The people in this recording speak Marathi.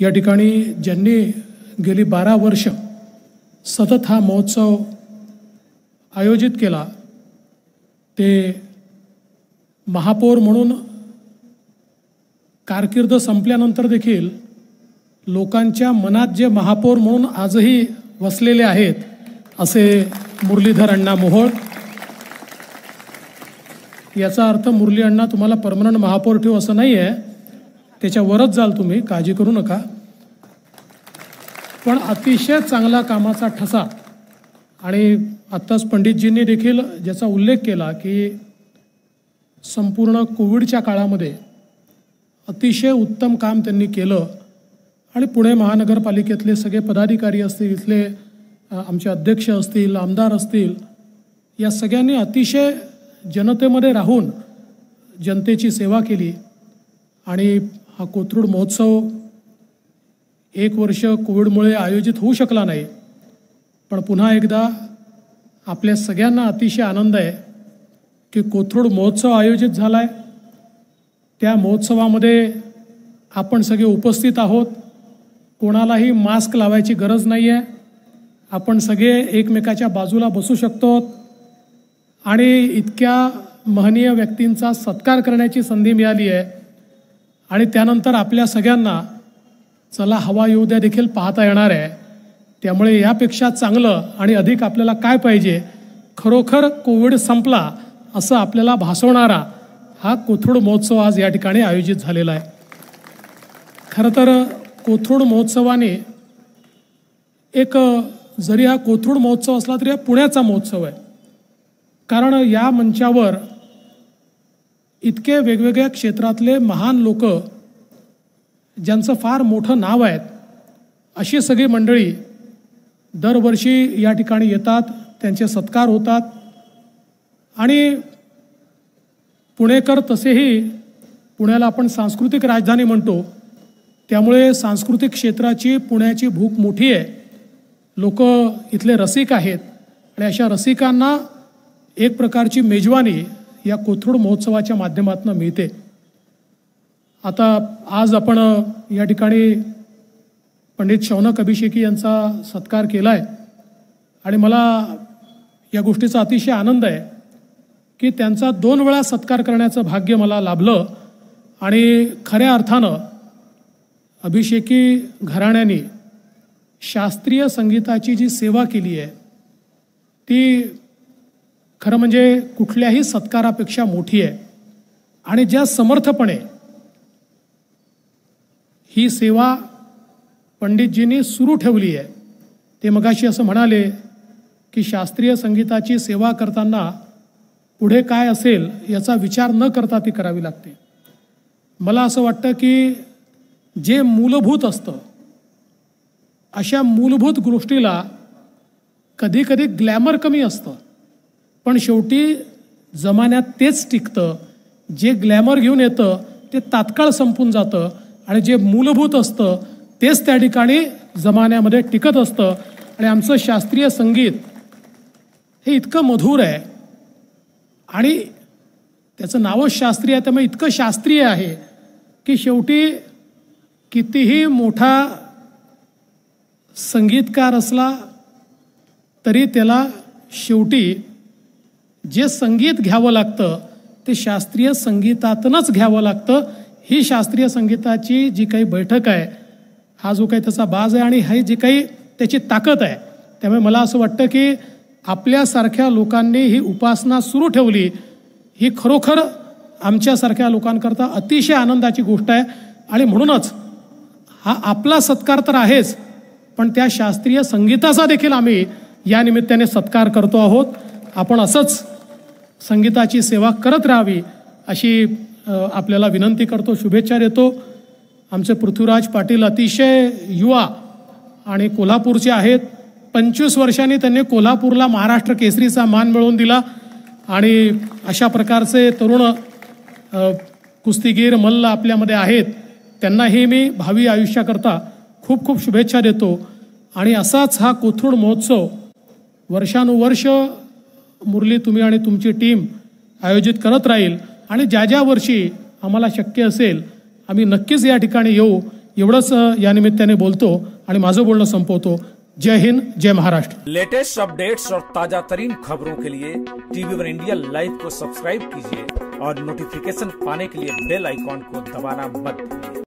या ठिकाणी ज्यांनी गेली बारा वर्ष सतत हा महोत्सव आयोजित केला ते महापौर म्हणून कारकीर्द संपल्यानंतर देखील लोकांच्या मनात जे महापौर म्हणून आजही वसलेले आहेत असे मुरलीधर अण्णा मोहोळ. याचा अर्थ मुरली अण्णा तुम्हाला परमनंट महापौर ठेवू असं नाही आहे त्याच्यावरच जाल तुम्ही काळजी करू नका. पण अतिशय चांगला कामाचा ठसा. आणि आत्ताच पंडितजींनी देखील ज्याचा उल्लेख केला की संपूर्ण कोविडच्या काळामध्ये अतिशय उत्तम काम त्यांनी केलं. आणि पुणे महानगरपालिकेतले सगळे पदाधिकारी असतील इथले आमचे अध्यक्ष असतील आमदार असतील या सगळ्यांनी अतिशय जनतेमध्ये राहून जनतेची सेवा केली. आणि हा कोथरूड महोत्सव एक वर्ष कोविडमुळे आयोजित होऊ शकला नाही पण पुन्हा एकदा आपल्या सगळ्यांना अतिशय आनंद आहे की कोथरूड महोत्सव आयोजित झाला आहे त्या महोत्सवामध्ये आपण सगळे उपस्थित आहोत. कोणालाही मास्क लावायची गरज नाही आहे आपण सगळे एकमेकाच्या बाजूला बसू शकतो आणि इतक्या महनीय व्यक्तींचा सत्कार करण्याची संधी मिळाली आहे. आणि त्यानंतर आपल्या सगळ्यांना चला हवा येऊ द्या देखील पाहता येणार आहे. त्यामुळे यापेक्षा चांगलं आणि अधिक आपल्याला काय पाहिजे? खरोखर कोविड संपला असं आपल्याला भासवणारा हा कोथरूड महोत्सव आज या ठिकाणी आयोजित झालेला आहे. खरं तर कोथरूड महोत्सवाने एक जरी हा कोथरूड महोत्सव असला तरी हा पुण्याचा महोत्सव आहे. कारण या मंचावर इतके वेगवेगळ्या क्षेत्रातले महान लोक ज्यांचं फार मोठं नाव आहेत अशी सगळी मंडळी दरवर्षी या ठिकाणी येतात त्यांचे सत्कार होतात. आणि पुणेकर तसेही पुण्याला आपण सांस्कृतिक राजधानी म्हणतो त्यामुळे सांस्कृतिक क्षेत्राची पुण्याची भूक मोठी आहे. लोक इथले रसिक आहेत आणि अशा रसिकांना एक प्रकारची मेजवानी या कोथरूड महोत्सवाच्या माध्यमातून मिळते. आता आज आपण या ठिकाणी पंडित शौनक अभिषेकी यांचा सत्कार केला आहे आणि मला या गोष्टीचा अतिशय आनंद आहे की त्यांचा दोन वेळा सत्कार करण्याचं भाग्य मला लाभलं. आणि खऱ्या अर्थानं अभिषेकी घराण्याने शास्त्रीय संगीताची जी सेवा केली आहे ती खरं म्हणजे कुठल्याही सत्कारापेक्षा मोठी आहे. आणि ज्या समर्थपणे ही सेवा पंडितजींनी सुरू ठेवली आहे. ते मगाशी असं म्हणाले की शास्त्रीय संगीताची सेवा करताना पुढे काय असेल याचा विचार न करता ती करावी लागते. मला असं वाटतं की जे मूलभूत असतं अशा मूलभूत गोष्टीला कधीकधी ग्लॅमर कमी असतं. पण शेवटी जमान्यात तेच टिकतं. जे ग्लॅमर घेऊन येतं ते तात्काळ संपून जातं. आणि जे मूलभूत असतं तेच त्या ठिकाणी जमान्यामध्ये टिकत असतं. आणि आमचं शास्त्रीय संगीत हे इतकं मधुर आहे. आणि त्याचं नावच शास्त्रीय आहे त्यामुळे इतकं शास्त्रीय आहे की शेवटी कितीही मोठा संगीतकार असला तरी त्याला शेवटी जे संगीत घ्यावं लागतं ते शास्त्रीय संगीतातूनच घ्यावं लागतं. ही शास्त्रीय संगीताची जी काही बैठक आहे हा जो काही त्याचा बाज आहे आणि ही जी काही त्याची ताकद आहे त्यामुळे मला असं वाटतं की आपल्यासारख्या लोकांनी ही उपासना सुरू ठेवली ही खरोखर आमच्यासारख्या लोकांकरता अतिशय आनंदाची गोष्ट आहे. आणि म्हणूनच हा आपला सत्कार तर आहेच पण त्या शास्त्रीय संगीताचा देखील आम्ही या निमित्ताने सत्कार करतो आहोत. आपण असंच संगीताची सेवा करत राहावी अशी आपल्याला विनंती करतो शुभेच्छा देतो. आमचे पृथ्वीराज पाटील अतिशय युवा आणि कोल्हापूरचे आहेत. पंचवीस वर्षांनी त्यांनी कोल्हापूरला महाराष्ट्र केसरीचा मान मिळवून दिला. आणि अशा प्रकारचे तरुण कुस्तीगीर मल्ल आपल्यामध्ये आहेत. त्यांनाही मी भावी आयुष्याकरता खूप खूप शुभेच्छा देतो. आणि असाच हा कोथरूड महोत्सव वर्षानुवर्ष मुरली तुम्ही आणि तुमची टीम आयोजित करत राहील. आणि ज्या ज्या वर्षी आम्हाला शक्य असेल आम्ही नक्कीच या ठिकाणी येऊ. एवढंच या निमित्ताने बोलतो आणि माझं बोलणं संपवतो. जय हिंद जय महाराष्ट्र. लेटेस्ट अपडेट्स और ताजा तरीन खबरों के लिए टीवी वन इंडिया लाइव को सब्सक्राइब कीजिए और नोटिफिकेशन पाने के लिए बेल आइकॉन को दबाना मत भूलिए।